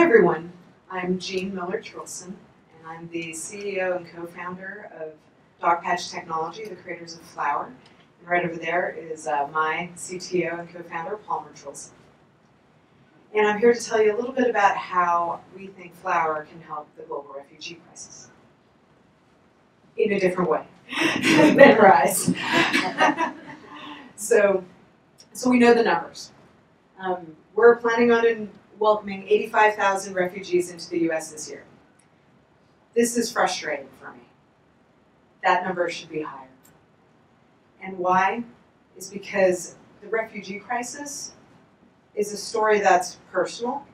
everyone, I'm Jean Miller Truelson, and I'm the CEO and co-founder of Dogpatch Technology, the creators of Flower. And right over there is uh, my CTO and co-founder, Palmer Truelson. And I'm here to tell you a little bit about how we think Flower can help the global refugee crisis in a different way than Rise. so, so we know the numbers. Um, we're planning on welcoming 85,000 refugees into the U.S. this year. This is frustrating for me. That number should be higher. And why? Is because the refugee crisis is a story that's personal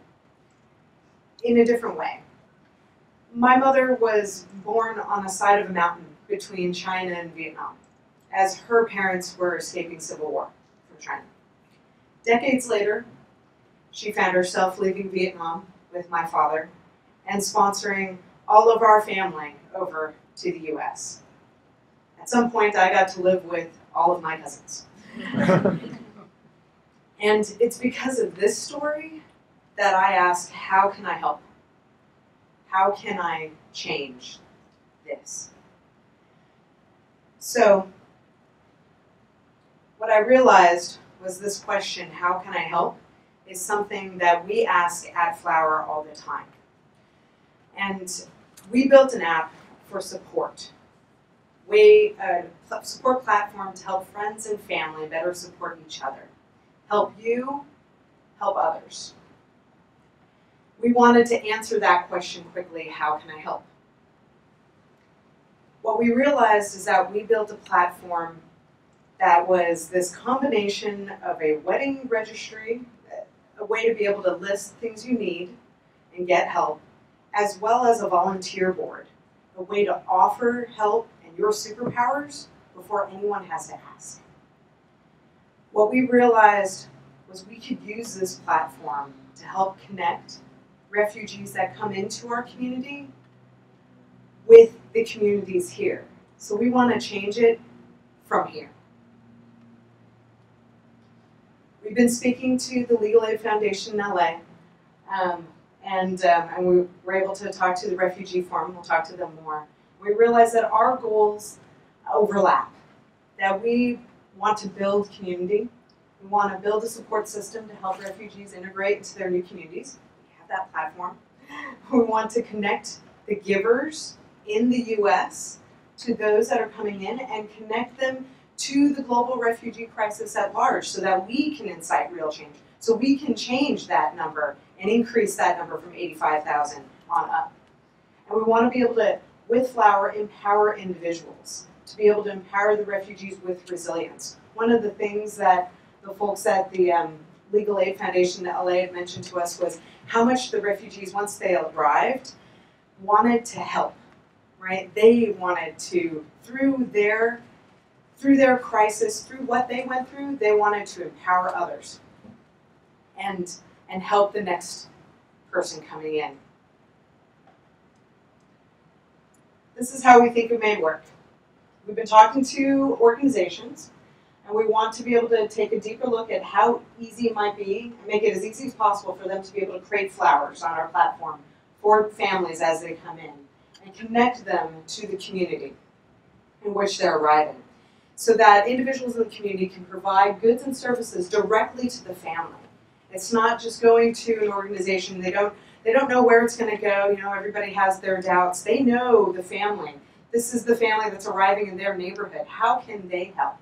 in a different way. My mother was born on the side of a mountain between China and Vietnam as her parents were escaping civil war from China. Decades later, she found herself leaving Vietnam with my father and sponsoring all of our family over to the US. At some point, I got to live with all of my cousins. and it's because of this story that I ask, how can I help? How can I change this? So, what I realized was this question, how can I help? Is something that we ask at Flower all the time. And we built an app for support. We, a support platform to help friends and family better support each other. Help you, help others. We wanted to answer that question quickly, how can I help? What we realized is that we built a platform that was this combination of a wedding registry a way to be able to list things you need and get help, as well as a volunteer board, a way to offer help and your superpowers before anyone has to ask. What we realized was we could use this platform to help connect refugees that come into our community with the communities here. So we want to change it from here. We've been speaking to the Legal Aid Foundation in LA, um, and, um, and we were able to talk to the Refugee Forum. We'll talk to them more. We realized that our goals overlap, that we want to build community. We want to build a support system to help refugees integrate into their new communities. We have that platform. We want to connect the givers in the US to those that are coming in and connect them to the global refugee crisis at large so that we can incite real change. So we can change that number and increase that number from 85,000 on up. And we want to be able to, with Flower, empower individuals, to be able to empower the refugees with resilience. One of the things that the folks at the um, Legal Aid Foundation that LA had mentioned to us was how much the refugees, once they arrived, wanted to help, right? They wanted to, through their through their crisis, through what they went through, they wanted to empower others and, and help the next person coming in. This is how we think it may work. We've been talking to organizations, and we want to be able to take a deeper look at how easy it might be and make it as easy as possible for them to be able to create flowers on our platform for families as they come in and connect them to the community in which they're arriving so that individuals in the community can provide goods and services directly to the family. It's not just going to an organization. They don't they don't know where it's going to go. You know, everybody has their doubts. They know the family. This is the family that's arriving in their neighborhood. How can they help?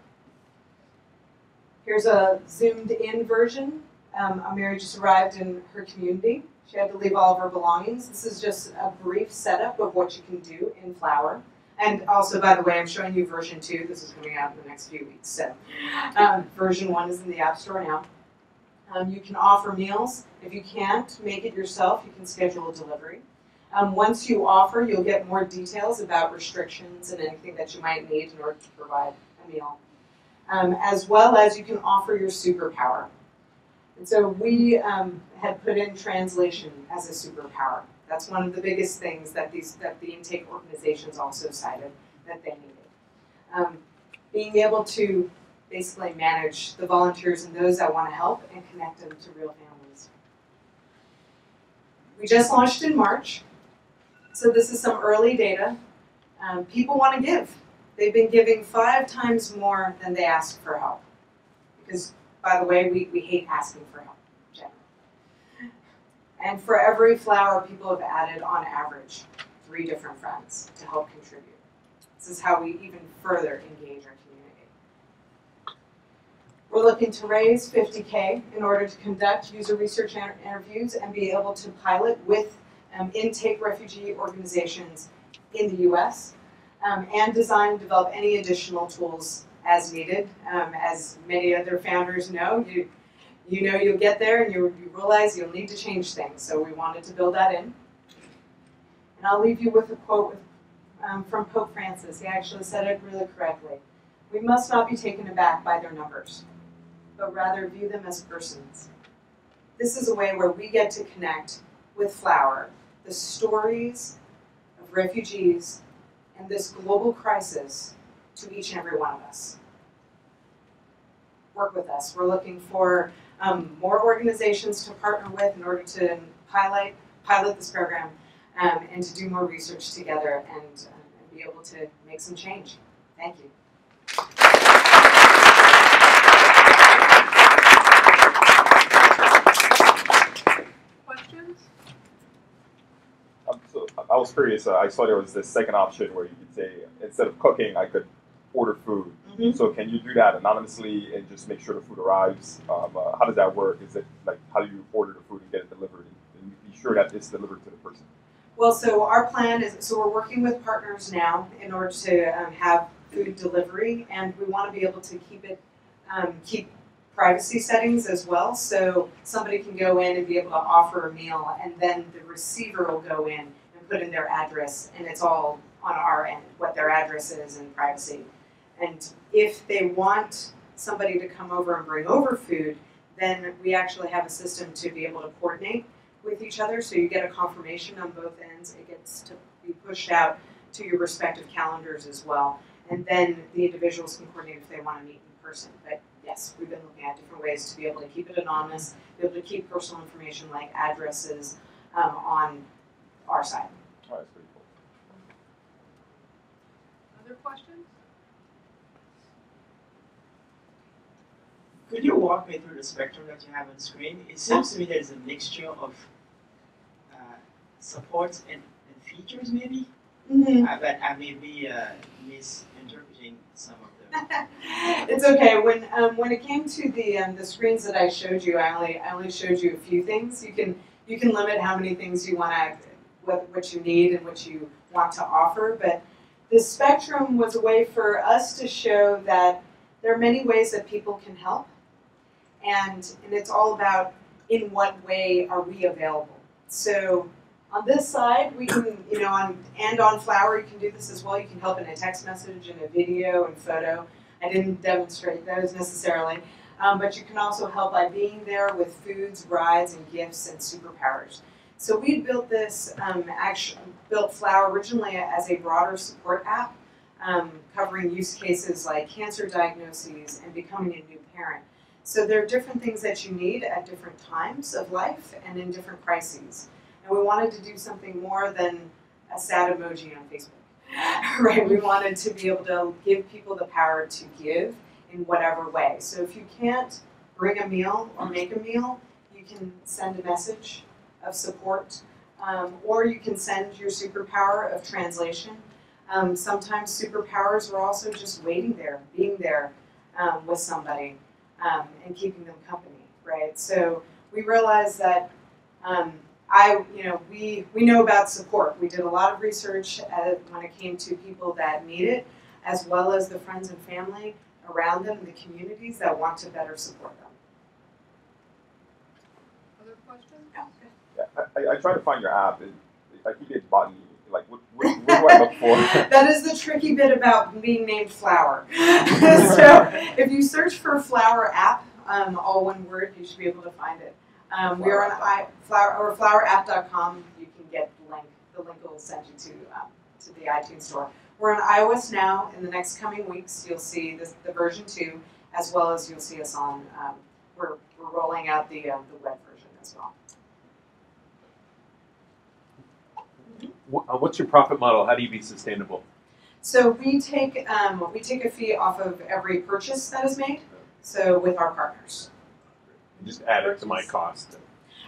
Here's a zoomed in version. Um, Amiri just arrived in her community. She had to leave all of her belongings. This is just a brief setup of what you can do in Flower. And also, by the way, I'm showing you version two. This is coming out in the next few weeks. So, um, version one is in the App Store now. Um, you can offer meals. If you can't make it yourself, you can schedule a delivery. Um, once you offer, you'll get more details about restrictions and anything that you might need in order to provide a meal. Um, as well as you can offer your superpower. And so we um, had put in translation as a superpower. That's one of the biggest things that these that the intake organizations also cited that they needed. Um, being able to basically manage the volunteers and those that want to help and connect them to real families. We just launched in March, so this is some early data. Um, people want to give. They've been giving five times more than they ask for help. Because, by the way, we, we hate asking for help. And for every flower, people have added, on average, three different friends to help contribute. This is how we even further engage our community. We're looking to raise 50K in order to conduct user research interviews and be able to pilot with um, intake refugee organizations in the US um, and design and develop any additional tools as needed. Um, as many other founders know, you, you know you'll get there and you, you realize you'll need to change things. So we wanted to build that in. And I'll leave you with a quote with, um, from Pope Francis. He actually said it really correctly. We must not be taken aback by their numbers, but rather view them as persons. This is a way where we get to connect with Flower, the stories of refugees and this global crisis to each and every one of us. Work with us. We're looking for um, more organizations to partner with in order to pilot pilot this program um, and to do more research together and, um, and be able to make some change. Thank you. Questions? Um, so I was curious. Uh, I saw there was this second option where you could say instead of cooking, I could order food. Mhm. So can you do that anonymously and just make sure the food arrives? Um, uh, how does that work? Is it like how do you order the food and get it delivered and be sure that it's delivered to the person? Well, so our plan is, so we're working with partners now in order to um, have food delivery, and we want to be able to keep it, um, keep privacy settings as well. So somebody can go in and be able to offer a meal, and then the receiver will go in and put in their address, and it's all on our end, what their address is and privacy. And if they want somebody to come over and bring over food, then we actually have a system to be able to coordinate with each other, so you get a confirmation on both ends. It gets to be pushed out to your respective calendars as well. And then the individuals can coordinate if they want to meet in person. But yes, we've been looking at different ways to be able to keep it anonymous, be able to keep personal information like addresses um, on our side. Oh, that's pretty cool. Other questions? Could you walk me through the spectrum that you have on screen? It seems to me there's a mixture of uh, supports and, and features, maybe. Mm-hmm. Uh, but I may be uh, misinterpreting some of them. it's okay. When um, when it came to the um, the screens that I showed you, I only I only showed you a few things. You can you can limit how many things you want to what what you need and what you want to offer. But the spectrum was a way for us to show that there are many ways that people can help, and and it's all about in what way are we available. So on this side, we can, you know, on and on Flower, you can do this as well. You can help in a text message, in a video, and photo. I didn't demonstrate those necessarily, um, but you can also help by being there with foods, rides, and gifts and superpowers. So we built this, um, actually built Flower originally as a broader support app, um, covering use cases like cancer diagnoses and becoming a new parent. So there are different things that you need at different times of life and in different crises. And we wanted to do something more than a sad emoji on Facebook. right? We wanted to be able to give people the power to give in whatever way. So if you can't bring a meal or make a meal, you can send a message of support, um, or you can send your superpower of translation. Um, sometimes superpowers are also just waiting there, being there um, with somebody um, and keeping them company, right? So we realized that um, I, you know, we, we know about support. We did a lot of research uh, when it came to people that need it, as well as the friends and family around them and the communities that want to better support them. Other questions? Yeah, I, I, I try to find your app. and I keep getting button. Like, what, what, what do I look for? that is the tricky bit about being named Flower. so if you search for Flower app, um, all one word, you should be able to find it. Um, we are on i flower or flowerapp.com. You can get the link. The link will send you to um, to the iTunes store. We're on iOS now. In the next coming weeks, you'll see this, the version two, as well as you'll see us on. Um, we're, we're rolling out the uh, the web version as well. wh- uh, what's your profit model? How do you be sustainable? So we take, um, we take a fee off of every purchase that is made, so with our partners. You just add it to my cost.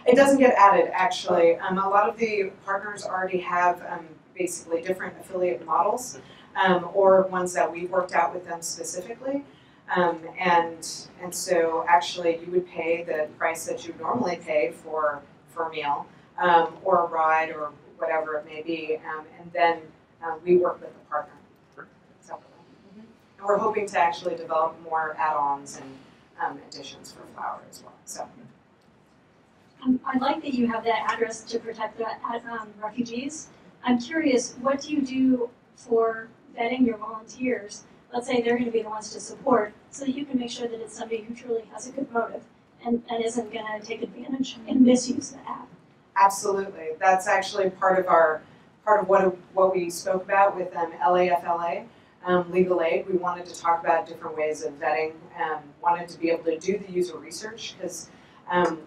It doesn't get added, actually. Um, a lot of the partners already have um, basically different affiliate models, um, or ones that we've worked out with them specifically. Um, and and so actually, you would pay the price that you normally pay for for a meal, um, or a ride, or whatever it may be, um, and then uh, we work with the partner separately. And we're hoping to actually develop more add-ons and um, additions for flower as well. So. Um, I like that you have that address to protect the um, refugees. I'm curious, what do you do for vetting your volunteers? Let's say they're going to be the ones to support, so that you can make sure that it's somebody who truly has a good motive and, and isn't going to take advantage and misuse the app. Absolutely. That's actually part of our part of what what we spoke about with um, LAFLA, um, legal aid. We wanted to talk about different ways of vetting. Um, wanted to be able to do the user research because um,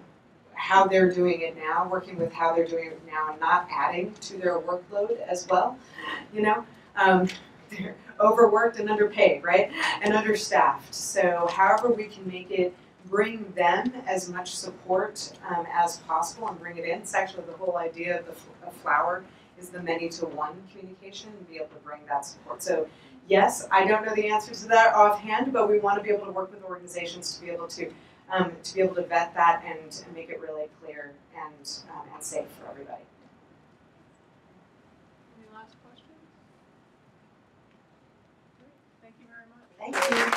how they're doing it now, working with how they're doing it now, and not adding to their workload as well. You know, um, they're overworked and underpaid, right, and understaffed. So, however we can make it bring them as much support um, as possible and bring it in. It's actually the whole idea of the of flower is the many to one communication and be able to bring that support. So yes, I don't know the answers to that offhand, but we want to be able to work with organizations to be able to um, to be able to vet that and, and make it really clear and um, and safe for everybody. Any last questions? Thank you very much. Thank you.